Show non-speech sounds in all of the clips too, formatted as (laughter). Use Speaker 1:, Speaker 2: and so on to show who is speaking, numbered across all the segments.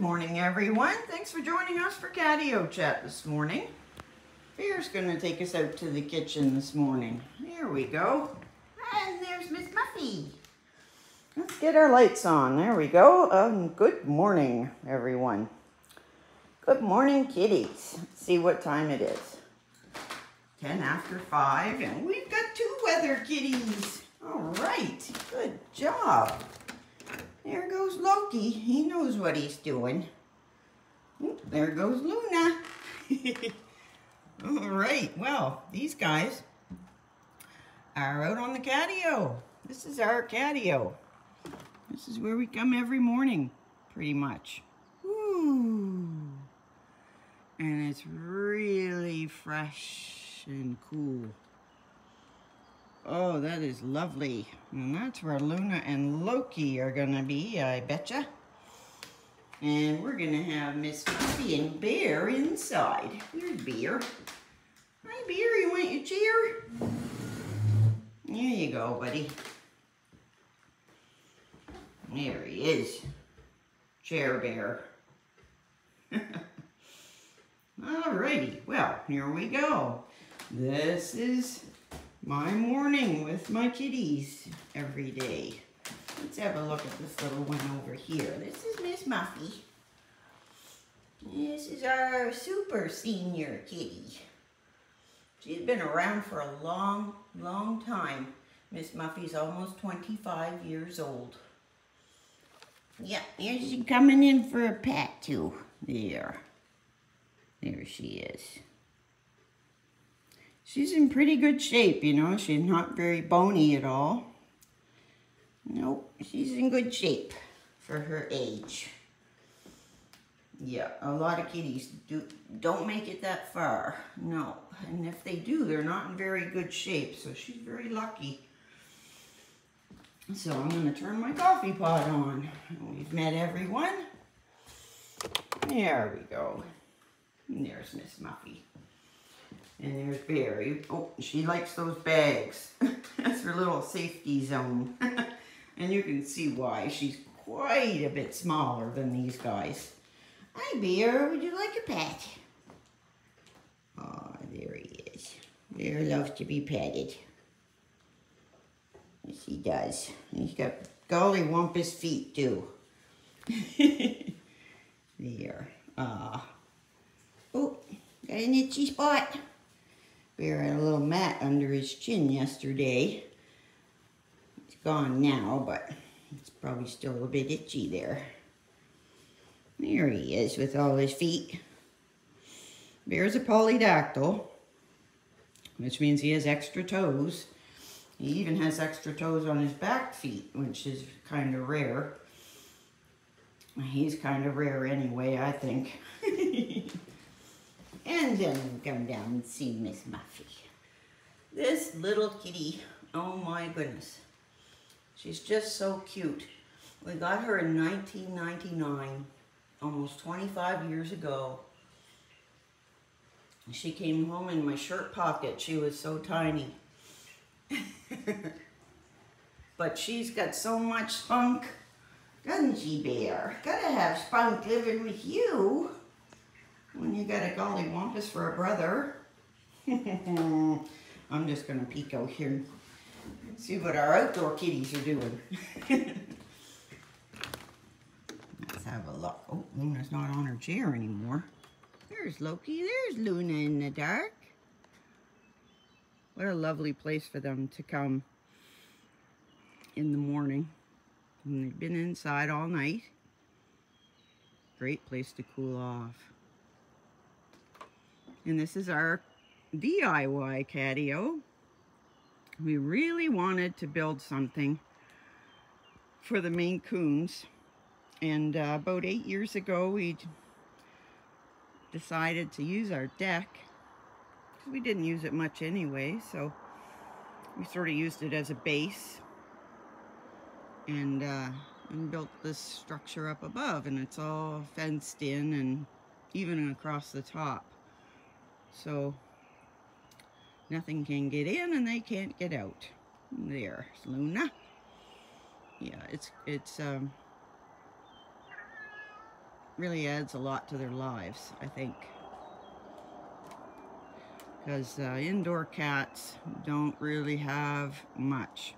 Speaker 1: morning, everyone. Thanks for joining us for Catio Chat this morning. Bear's gonna take us out to the kitchen this morning. Here we go. And there's Miss Muffy. Let's get our lights on. There we go. Um, good morning, everyone. Good morning, kitties. Let's see what time it is. 10 after 5, and we've got two weather kitties. All right, good job. There goes Loki. He knows what he's doing. There goes Luna. (laughs) All right, well, these guys are out on the catio. This is our catio. This is where we come every morning, pretty much. Ooh. And it's really fresh and cool. Oh, that is lovely. And that's where Luna and Loki are gonna be, I betcha. And we're gonna have Miss Muffy and Bear inside. Here's Bear. Hi Bear, you want your chair? There you go, buddy. There he is. Chair Bear. (laughs) Alrighty, well, here we go. This is my morning with my kitties every day. Let's have a look at this little one over here. This is Miss Muffy. This is our super senior kitty. She's been around for a long, long time. Miss Muffy's almost 25 years old. Yeah, here's she coming in for a pat too. There. There she is. She's in pretty good shape, you know. She's not very bony at all. Nope, she's in good shape for her age. Yeah, a lot of kitties do, don't make it that far. No, and if they do, they're not in very good shape, so she's very lucky. So I'm going to turn my coffee pot on. We've met everyone. There we go. And there's Miss Muffy. And there's Barry. Oh, she likes those bags. (laughs) That's her little safety zone. (laughs) and you can see why. She's quite a bit smaller than these guys. Hi, Bear. Would you like a pat? Oh, there he is. Bear loves to be patted. Yes, he does. He's got golly wampus feet, too. (laughs) there. Ah. Oh, got an itchy spot. Bear had a little mat under his chin yesterday. It's gone now, but it's probably still a bit itchy there. There he is with all his feet. Bear's a polydactyl, which means he has extra toes. He even has extra toes on his back feet, which is kind of rare. He's kind of rare anyway, I think. (laughs) and then come down and see Miss Muffy. This little kitty, oh my goodness. She's just so cute. We got her in 1999, almost 25 years ago. She came home in my shirt pocket. She was so tiny. (laughs) but she's got so much spunk, doesn't she, Bear? Gotta have spunk living with you when you got a golly wampus for a brother. (laughs) I'm just gonna peek out here see what our outdoor kitties are doing. (laughs) Let's have a look. Oh, Luna's not on her chair anymore. There's Loki. There's Luna in the dark. What a lovely place for them to come in the morning. And they've been inside all night. Great place to cool off. And this is our DIY catio. We really wanted to build something for the Maine Coons. And uh, about eight years ago, we decided to use our deck. We didn't use it much anyway, so we sort of used it as a base. And, uh, and built this structure up above, and it's all fenced in and even across the top. So nothing can get in and they can't get out. There's Luna. Yeah, it's it's um really adds a lot to their lives, I think. Because uh, indoor cats don't really have much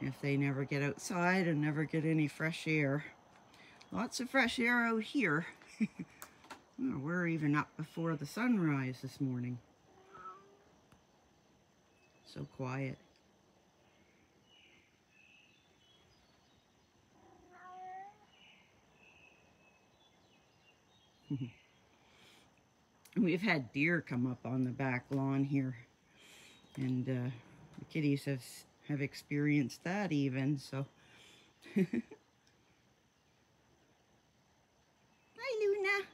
Speaker 1: if they never get outside and never get any fresh air. Lots of fresh air out here. (laughs) We're even up before the sunrise this morning. So quiet. (laughs) We've had deer come up on the back lawn here. And uh, the kitties have, have experienced that even, so... (laughs) Hi, Luna.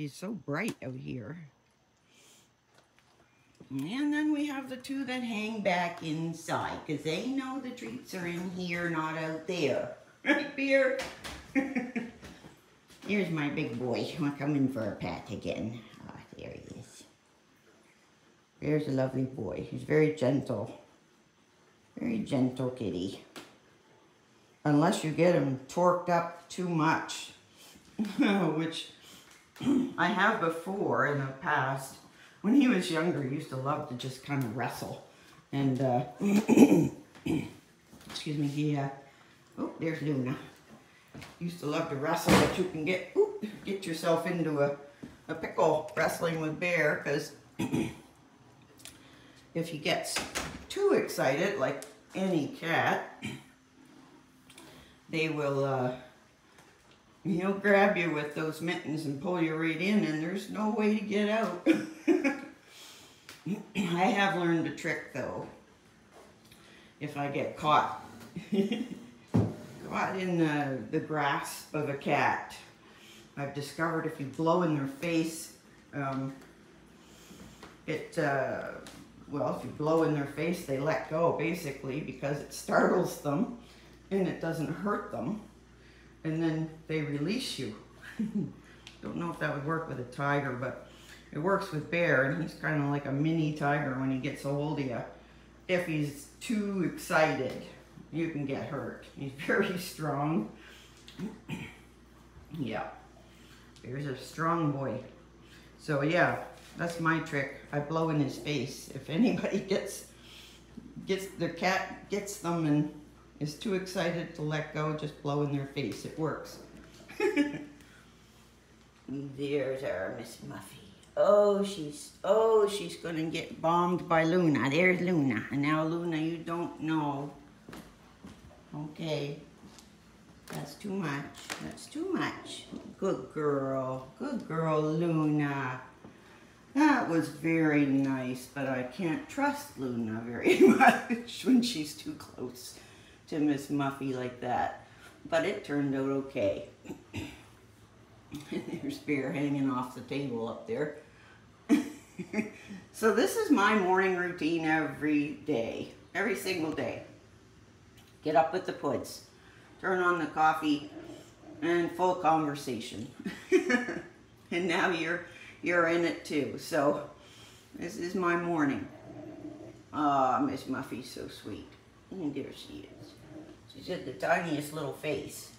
Speaker 1: She's so bright out here. And then we have the two that hang back inside because they know the treats are in here, not out there. (laughs) Right, Bear? (laughs) Here's my big boy. I'm coming for a pat again. Ah, oh, there he is. There's a lovely boy. He's very gentle. Very gentle kitty. Unless you get him torqued up too much, (laughs) which I have before in the past. When he was younger, he used to love to just kind of wrestle. And, uh, (clears throat) excuse me, he, uh, oh, there's Luna. Used to love to wrestle, but you can get, ooh, get yourself into a, a pickle wrestling with Bear, because (clears throat) if he gets too excited, like any cat, (clears throat) they will, uh, he'll grab you with those mittens and pull you right in, and there's no way to get out. (laughs) I have learned a trick though. If I get caught, (laughs) caught in the, the grasp of a cat, I've discovered if you blow in their face, um, it, uh, well, if you blow in their face, they let go basically because it startles them and it doesn't hurt them. And then they release you. (laughs) Don't know if that would work with a tiger, but it works with Bear, and he's kind of like a mini tiger when he gets a hold of you. If he's too excited, you can get hurt. (laughs) He's very strong. (coughs) yeah. Bear's a strong boy. So yeah, that's my trick. I blow in his face. If (laughs) anybody gets gets their cat gets them and is too excited to let go, just blow in their face. It works. (laughs) There's our Miss Muffy. Oh, she's, oh, she's gonna get bombed by Luna. There's Luna. And now, Luna, you don't know. Okay. That's too much. That's too much. Good girl. Good girl, Luna. That was very nice, but I can't trust Luna very (laughs) much when she's too close to Miss Muffy like that. But it turned out okay. (laughs) There's Bear hanging off the table up there. (laughs) so this is my morning routine every day, every single day. Get up with the puds, turn on the coffee, and full conversation. (laughs) and now you're you're in it too. So this is my morning. Ah, oh, Miss Muffy's so sweet. And there she is. She's got the tiniest little face.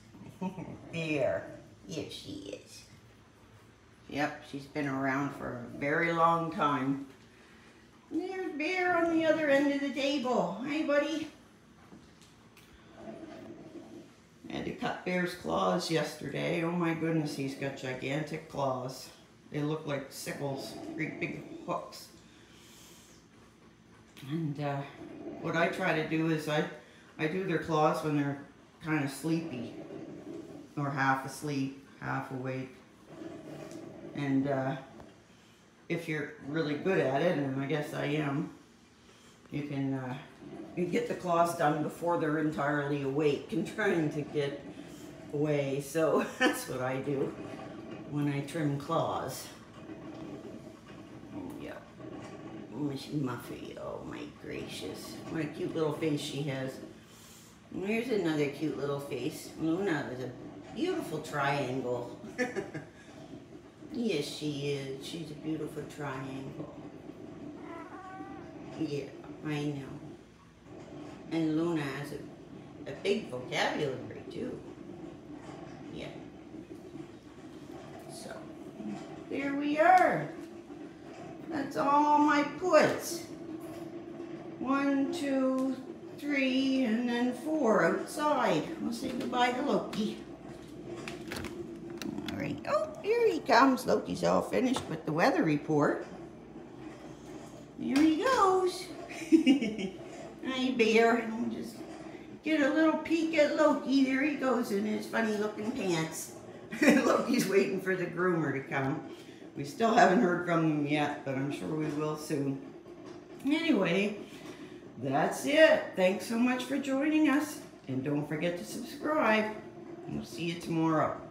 Speaker 1: (laughs) there. Yes, she is. Yep, she's been around for a very long time. And there's Bear on the other end of the table. Hey, buddy. I had to cut Bear's claws yesterday. Oh my goodness, he's got gigantic claws. They look like sickles, great big hooks. And uh, what I try to do is I, I do their claws when they're kind of sleepy or half asleep, half awake. And uh, if you're really good at it, and I guess I am, you can, uh, you get the claws done before they're entirely awake and (laughs) trying to get away. So (laughs) that's what I do when I trim claws. Yeah. Miss Muffy, oh my gracious. What a cute little face she has. Here's another cute little face. Luna is a beautiful triangle. (laughs) yes, she is. She's a beautiful triangle. Yeah, I know. And Luna has a, a big vocabulary, too. Yeah. So, here we are. That's all my puts. One, two, three, and then four outside. We'll say goodbye to Loki. All right. Oh, here he comes. Loki's all finished with the weather report. Here he goes. (laughs) Hi, Bear. We'll just get a little peek at Loki. There he goes in his funny looking pants. (laughs) Loki's waiting for the groomer to come. We still haven't heard from them yet, but I'm sure we will soon. Anyway, that's it. Thanks so much for joining us. And don't forget to subscribe. We'll see you tomorrow.